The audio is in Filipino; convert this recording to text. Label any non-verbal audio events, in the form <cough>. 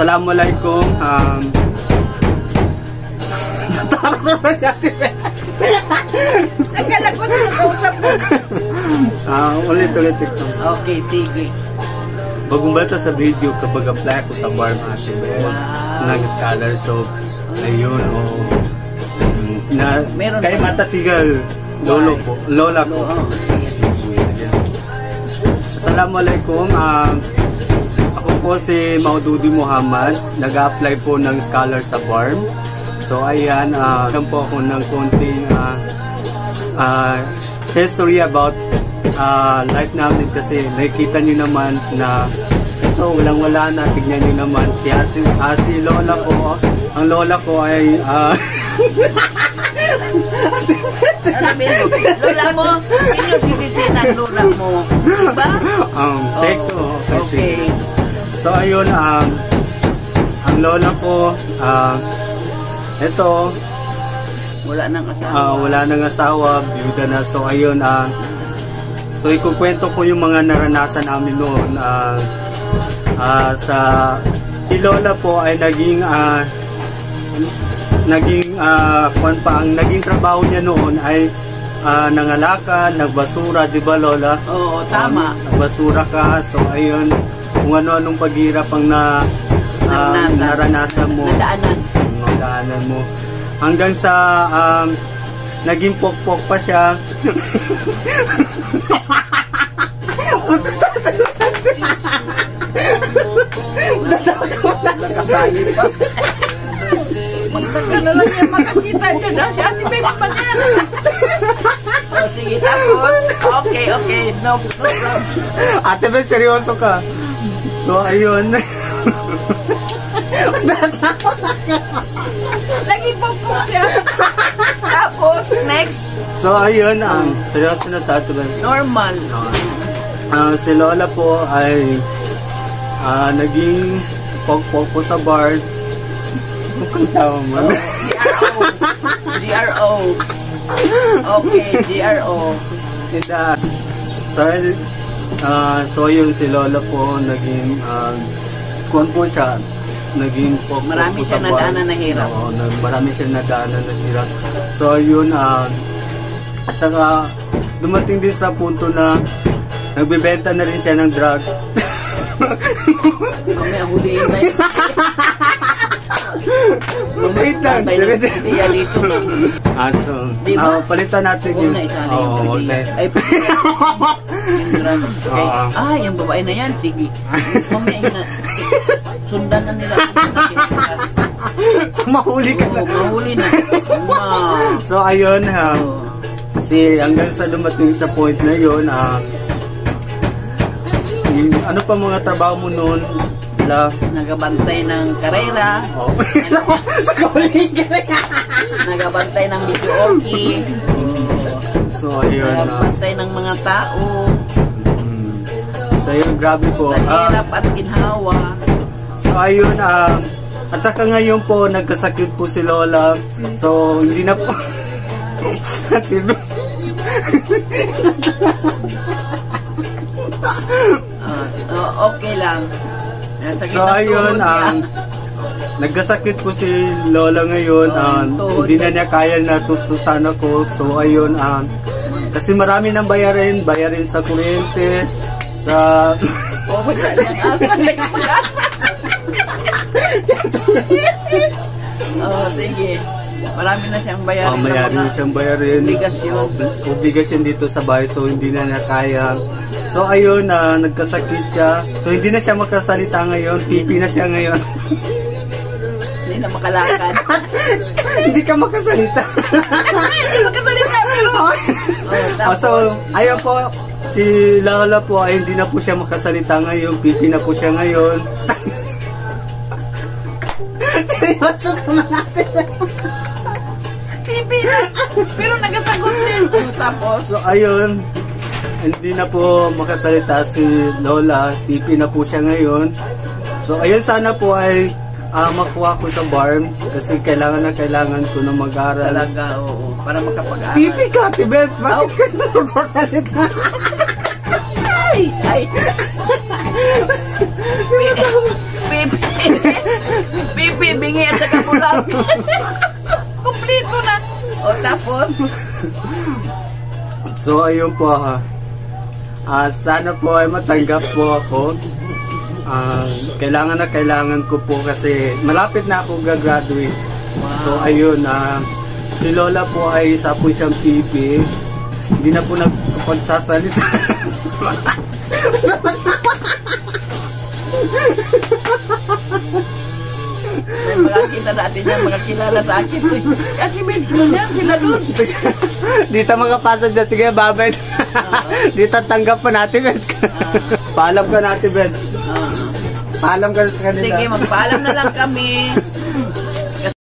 Assalamualaikum. Um, Akala ko na nakausap mo. Ah, ulit-ulit ito. Okay, sige. Bagong bata sa video kapag apply ako sa bar Ate Bel Wow. ng scholar. So, ayun, oh. Na, Meron kay matatigal. Lolo po. Lola ko. Oh, Assalamualaikum. Ako po si Maududi Muhammad. Nag-apply po ng scholar sa BARM. So ayan, uh, po ako ng konting ah, ah, history about ah, life namin kasi nakikita nyo naman na ito, walang wala na. Tignan nyo naman. Si, ate, ah, si Lola ko, ang Lola ko ay Ano ba yun? Lola mo, sino bibisita ang lola mo? Diba? um, teko. So ayun, um, ang lola ko, ah, ito, Wala nang asawa. ah, wala nang asawa, byuda na. So ayun, ah, so ikukwento ko yung mga naranasan namin noon. ah, ah, sa si lola po ay naging ah, naging kwan pa ang naging trabaho niya noon ay ah, nangalaka, nagbasura, di ba lola? Oo, tama. Um, basura ka. So, ayun, kung ano-anong paghirap ang na, ah, Naranasan. naranasan mo. Nadaanan. Nadaanan mo. Hanggang sa um, naging pokpok pa siya. Magtagal na lang yung makakita niya na si Ate Bebe pa niya. O sige, tapos. Okay, okay. No, no problem. Ate Ben, seryoso ka. So, ayun. Lagi po po siya. Tapos, next, so, ayun. Um, seryoso na Ben. normal. Ah, si Lola po ay ah, naging pokpok po sa bar. Mukhang tawa mo. GRO. GRO. Okay, GRO. Kita. So, ah, so yun si Lola po naging uh, kung po siya naging po Marami po siya sa nadaanan na hirap. Oo, nag, marami siya nadaanan na hirap. So yun ah, at saka dumating din sa punto na nagbebenta na rin siya ng drugs. Mamaya huliin na yun. <laughs> Wait lang. Ng na. Ah, so, Di ba? ah, palitan natin yung... na isali yung Oo, huwag pulya. na. Ay. Yung drug. <laughs> Okay. Oo. Ah, yung babae na yan. Sige. Mamaya na. Sundan na nila. Mahuli ka na. Mahuli na. So ayun ha. Kasi hanggang sa dumating sa point na yun, ah, yung, ano pa mga trabaho mo noon? Wala. Nagabantay ng karera. Oh. <laughs> sa kauling ka na. Nagabantay ng video okay. So ayun. ah, Nagabantay ng mga tao. mm. so ayun, grabe po. Ah, Nahirap at ginhawa. so ayun, ah, at saka ngayon po, nagkasakit po si Lola. So hindi na po. <laughs> Oh, okay lang. So ayun, niya. um, nagkasakit po si Lola ngayon. Um, hindi na niya kaya na tustusan ako. So ayun, um, kasi marami nang bayarin. Bayarin sa kuryente, sa... <laughs> Oh, <laughs> <laughs> oh, sige. Marami na siyang bayarin. Oh, mayroon mga- na siyang bayarin. Obligasyon. Ob- obligasyon dito sa bahay. So hindi na niya kaya. So ayun, na nagkasakit siya. So hindi na siya magkasalita ngayon. Pipi na siya ngayon. <laughs> Hindi na makalakad. <laughs> hindi ka makasalita. Hindi makasalita. <laughs> Oh, Ah, tapos, so, ayun po, si Lola po ay hindi na po siya makasalita ngayon. Pipi na po siya ngayon. Seryoso ka mga Tapos, so ayun, hindi na po makasalita si Lola. Tipi na po siya ngayon. So ayun, sana po ay uh, makuha ko sa barm kasi kailangan na kailangan ko na mag-aral. Talaga, oo. Para makapag-aral. Pipi ka, Tibet! Bakit ka nagsasalit na? ay! Ay! Pipi! Pipi, bingi at saka bulag. <laughs> Kompleto na. O, tapos? So, ayun po ha. Ah, sana po ay matanggap po ako. Ah, kailangan na kailangan ko po kasi malapit na ako gagraduate. So, ayun, ah, si Lola po ay isa po siyang pipi. Hindi na po nagpagsasalita. <laughs> Makakita natin yan, mga kilala sa akin. eh. Kasi may niya, sila doon. Dito makapasok na. Sige, babay. Dito tanggap pa natin, Ben. Paalam ka natin. Ah. Paalam ka sa kanila. Sige, magpaalam na lang kami.